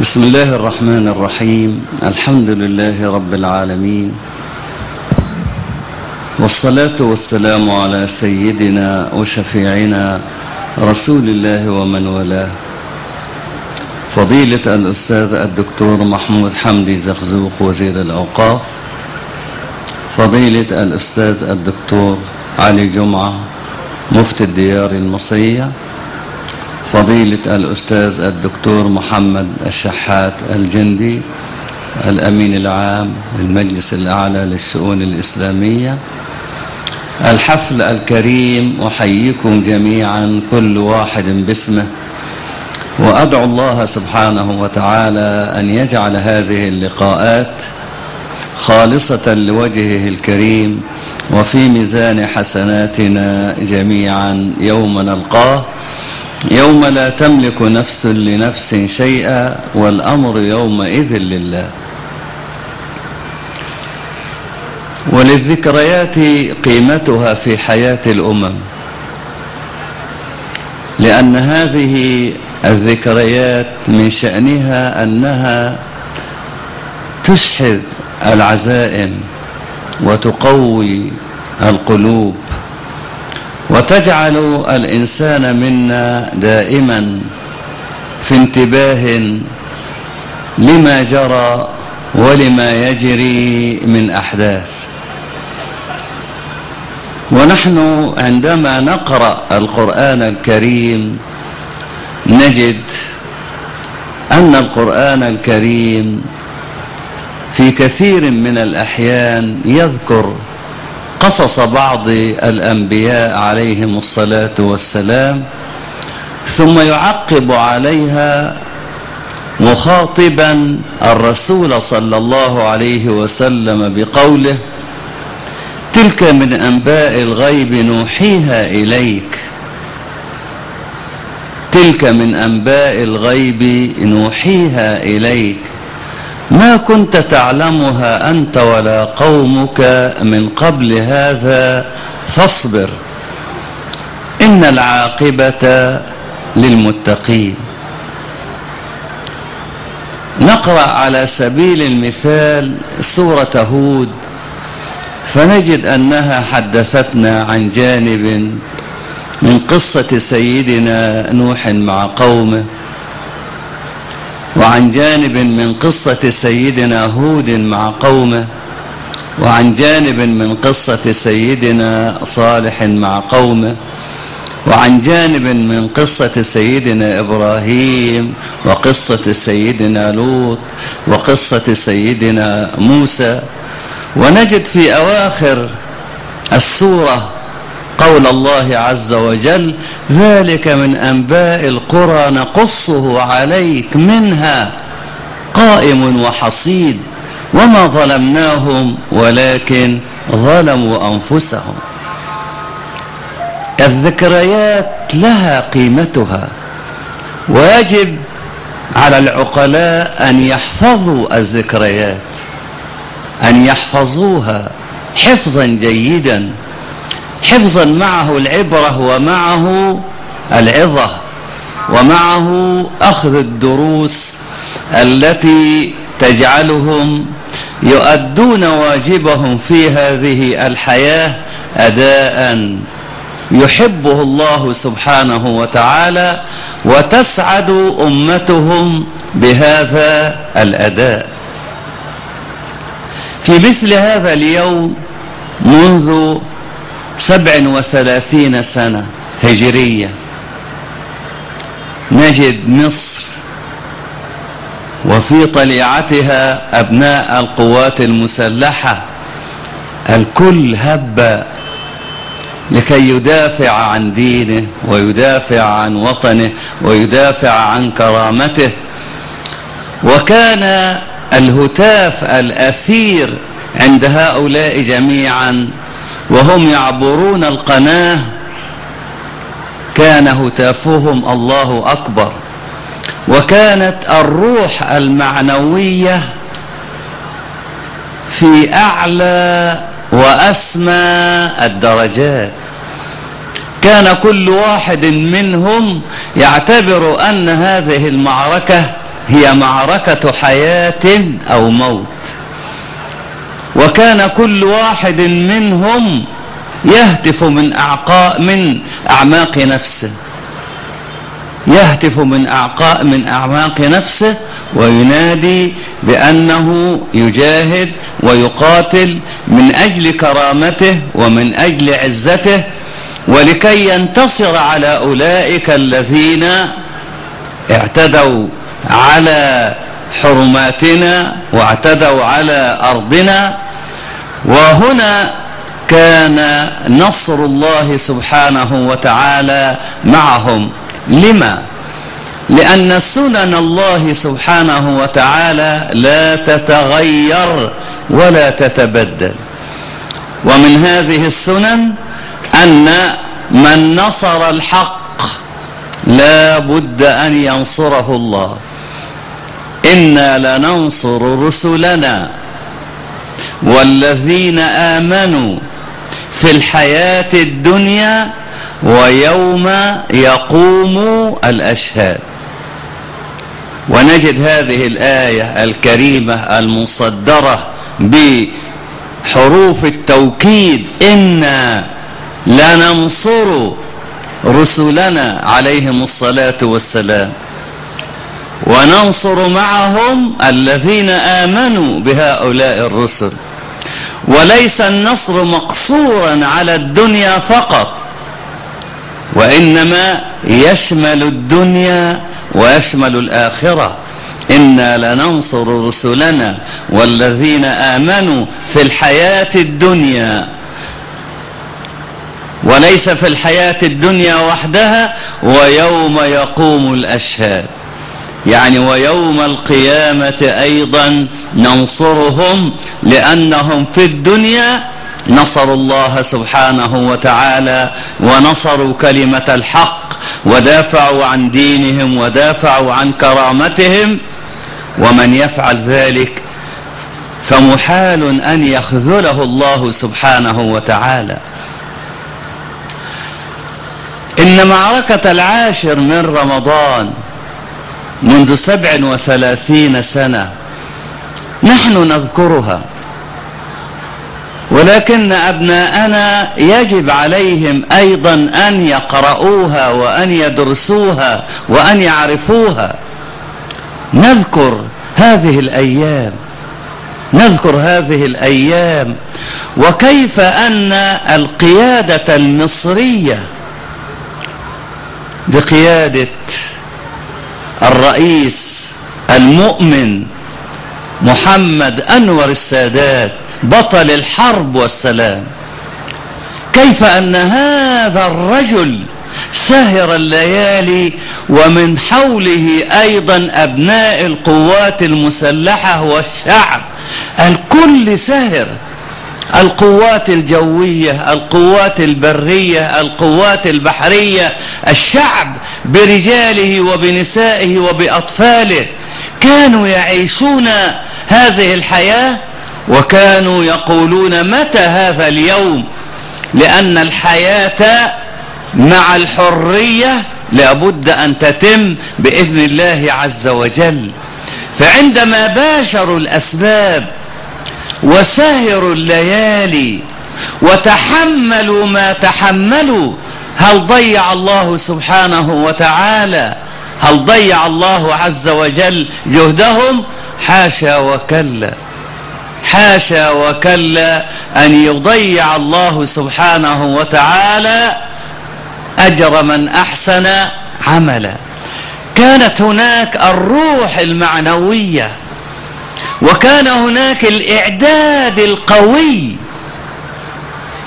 بسم الله الرحمن الرحيم الحمد لله رب العالمين والصلاة والسلام على سيدنا وشفيعنا رسول الله ومن والاه فضيلة الأستاذ الدكتور محمود حمدي زخزوق وزير الأوقاف فضيلة الأستاذ الدكتور علي جمعة مفتي الديار المصرية فضيلة الأستاذ الدكتور محمد الشحات الجندي الأمين العام للمجلس الأعلى للشؤون الإسلامية. الحفل الكريم أحييكم جميعا كل واحد باسمه. وأدعو الله سبحانه وتعالى أن يجعل هذه اللقاءات خالصة لوجهه الكريم وفي ميزان حسناتنا جميعا يوم نلقاه. يوم لا تملك نفس لنفس شيئا والأمر يومئذ لله. وللذكريات قيمتها في حياة الأمم. لأن هذه الذكريات من شأنها أنها تشحذ العزائم وتقوي القلوب. وتجعل الإنسان منا دائما في انتباه لما جرى ولما يجري من أحداث. ونحن عندما نقرأ القرآن الكريم نجد أن القرآن الكريم في كثير من الأحيان يذكر قصص بعض الأنبياء عليهم الصلاة والسلام ثم يعقب عليها مخاطبا الرسول صلى الله عليه وسلم بقوله تلك من أنباء الغيب نوحيها إليك. تلك من أنباء الغيب نوحيها إليك. ما كنت تعلمها أنت ولا قومك من قبل هذا فاصبر. إن العاقبة للمتقين. نقرأ على سبيل المثال سورة هود فنجد أنها حدثتنا عن جانب من قصة سيدنا نوح مع قومه. وعن جانب من قصة سيدنا هود مع قومه وعن جانب من قصة سيدنا صالح مع قومه وعن جانب من قصة سيدنا إبراهيم وقصة سيدنا لوط وقصة سيدنا موسى. ونجد في أواخر السورة قول الله عز وجل ذلك من أنباء القرى نقصه عليك منها قائم وحصيد وما ظلمناهم ولكن ظلموا أنفسهم. الذكريات لها قيمتها ويجب على العقلاء أن يحفظوا الذكريات أن يحفظوها حفظا جيدا. حفظا معه العبرة ومعه العظة ومعه أخذ الدروس التي تجعلهم يؤدون واجبهم في هذه الحياة أداء يحبه الله سبحانه وتعالى وتسعد أمتهم بهذا الأداء. في مثل هذا اليوم منذ سبع وثلاثين سنة هجرية. نجد مصر وفي طليعتها أبناء القوات المسلحة. الكل هب لكي يدافع عن دينه ويدافع عن وطنه ويدافع عن كرامته. وكان الهتاف الأثير عند هؤلاء جميعا وهم يعبرون القناة. كان هتافهم الله أكبر. وكانت الروح المعنوية في أعلى وأسمى الدرجات. كان كل واحد منهم يعتبر أن هذه المعركة هي معركة حياة أو موت. وكان كل واحد منهم يهتف من أعقاء من أعماق نفسه. يهتف من أعقاء من أعماق نفسه وينادي بأنه يجاهد ويقاتل من أجل كرامته ومن أجل عزته ولكي ينتصر على أولئك الذين اعتدوا على حرماتنا واعتدوا على أرضنا وهنا كان نصر الله سبحانه وتعالى معهم. لما؟ لأن سنن الله سبحانه وتعالى لا تتغير ولا تتبدل. ومن هذه السنن أن من نصر الحق لا بد أن ينصره الله. إنا لننصر رسلنا. والذين آمنوا في الحياة الدنيا ويوم يقوم الأشهاد. ونجد هذه الآية الكريمة المصدرة بحروف التوكيد. إنا لننصر رسلنا عليهم الصلاة والسلام. وننصر معهم الذين آمنوا بهؤلاء الرسل. وليس النصر مقصورا على الدنيا فقط وإنما يشمل الدنيا ويشمل الآخرة. إنا لننصر رسلنا والذين آمنوا في الحياة الدنيا. وليس في الحياة الدنيا وحدها ويوم يقوم الأشهاد. يعني ويوم القيامة أيضا ننصرهم لأنهم في الدنيا نصروا الله سبحانه وتعالى ونصروا كلمة الحق ودافعوا عن دينهم ودافعوا عن كرامتهم ومن يفعل ذلك فمحال أن يخذله الله سبحانه وتعالى. إن معركة العاشر من رمضان منذ سبع وثلاثين سنة نحن نذكرها. ولكن أبناءنا يجب عليهم أيضا أن يقرؤوها وأن يدرسوها وأن يعرفوها. نذكر هذه الأيام نذكر هذه الأيام. وكيف أن القيادة المصرية بقيادة الرئيس المؤمن محمد أنور السادات بطل الحرب والسلام. كيف أن هذا الرجل سهر الليالي ومن حوله أيضا أبناء القوات المسلحة والشعب. الكل سهر القوات الجوية القوات البرية القوات البحرية الشعب برجاله وبنسائه وبأطفاله كانوا يعيشون هذه الحياة وكانوا يقولون متى هذا اليوم؟ لأن الحياة مع الحرية لابد أن تتم بإذن الله عز وجل. فعندما باشروا الأسباب وسهروا الليالي وتحملوا ما تحملوا هل ضيع الله سبحانه وتعالى؟ هل ضيع الله عز وجل جهدهم؟ حاشا وكلا. حاشا وكلا أن يضيع الله سبحانه وتعالى أجر من أحسن عملا. كانت هناك الروح المعنوية وكان هناك الإعداد القوي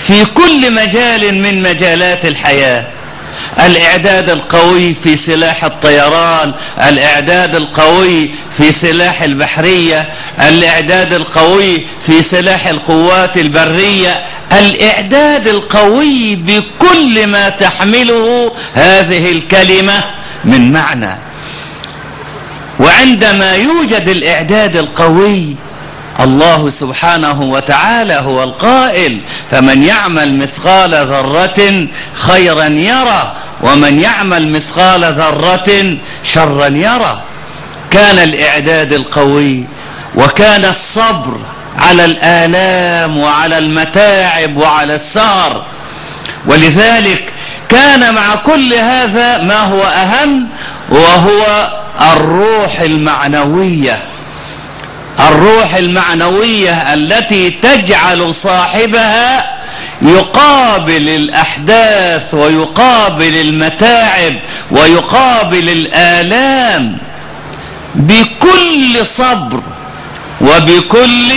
في كل مجال من مجالات الحياة. الإعداد القوي في سلاح الطيران الإعداد القوي في سلاح البحرية الإعداد القوي في سلاح القوات البرية. الإعداد القوي بكل ما تحمله هذه الكلمة من معنى. وعندما يوجد الإعداد القوي الله سبحانه وتعالى هو القائل فمن يعمل مثقال ذرة خيرا يرى ومن يعمل مثقال ذرة شرا يرى كان الإعداد القوي وكان الصبر على الآلام وعلى المتاعب وعلى السهر. ولذلك كان مع كل هذا ما هو أهم وهو الروح المعنوية. الروح المعنوية التي تجعل صاحبها يقابل الأحداث ويقابل المتاعب ويقابل الآلام بكل صبر وبكل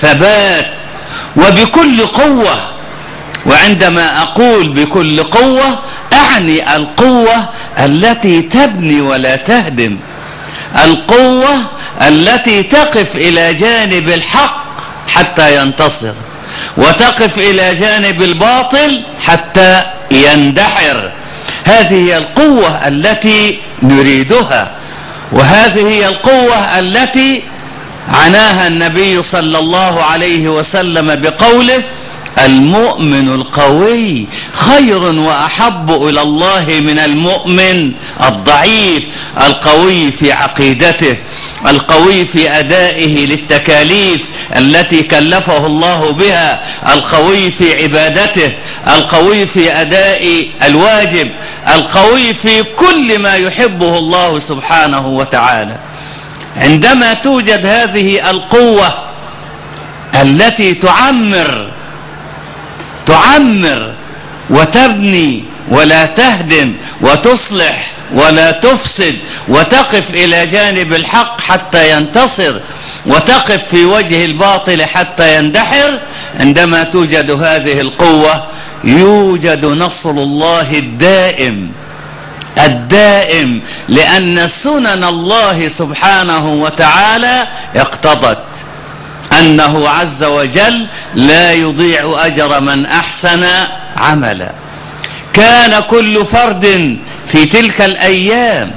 ثبات وبكل قوة. وعندما أقول بكل قوة أعني القوة التي تبني ولا تهدم. القوة التي تقف إلى جانب الحق حتى ينتصر وتقف إلى جانب الباطل حتى يندحر. هذه هي القوة التي نريدها وهذه هي القوة التي عناها النبي صلى الله عليه وسلم بقوله المؤمن القوي خير وأحب إلى الله من المؤمن الضعيف القوي في عقيدته. القوي في أدائه للتكاليف التي كلفه الله بها القوي في عبادته القوي في أداء الواجب القوي في كل ما يحبه الله سبحانه وتعالى. عندما توجد هذه القوة التي تعمر تعمر وتبني ولا تهدم وتصلح ولا تفسد وتقف إلى جانب الحق حتى ينتصر وتقف في وجه الباطل حتى يندحر عندما توجد هذه القوة يوجد نصر الله الدائم الدائم لأن سنن الله سبحانه وتعالى اقتضت أنه عز وجل لا يضيع أجر من أحسن عملا. كان كل فرد في تلك الأيام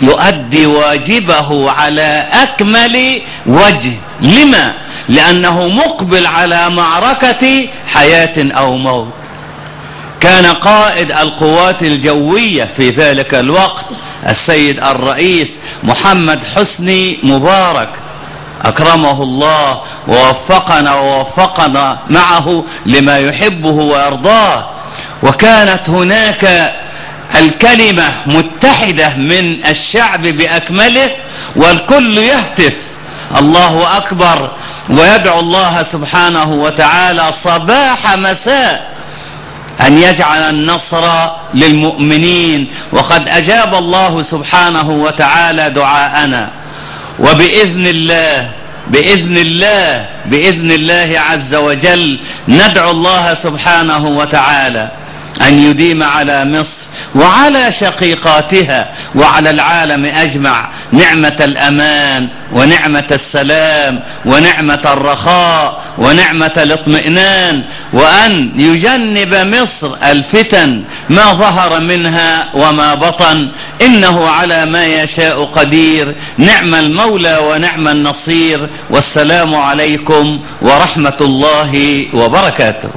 يؤدي واجبه على أكمل وجه. لما؟ لأنه مقبل على معركة حياة أو موت. كان قائد القوات الجوية في ذلك الوقت السيد الرئيس محمد حسني مبارك. أكرمه الله ووفقنا ووفقنا معه لما يحبه ويرضاه. وكانت هناك الكلمة متحدة من الشعب بأكمله والكل يهتف. الله أكبر. ويدعو الله سبحانه وتعالى صباح مساء أن يجعل النصر للمؤمنين. وقد أجاب الله سبحانه وتعالى دعاءنا. وبإذن الله بإذن الله بإذن الله عز وجل ندعو الله سبحانه وتعالى. أن يديم على مصر وعلى شقيقاتها وعلى العالم أجمع نعمة الأمان ونعمة السلام ونعمة الرخاء ونعمة الاطمئنان وأن يجنب مصر الفتن ما ظهر منها وما بطن إنه على ما يشاء قدير نعم المولى ونعم النصير والسلام عليكم ورحمة الله وبركاته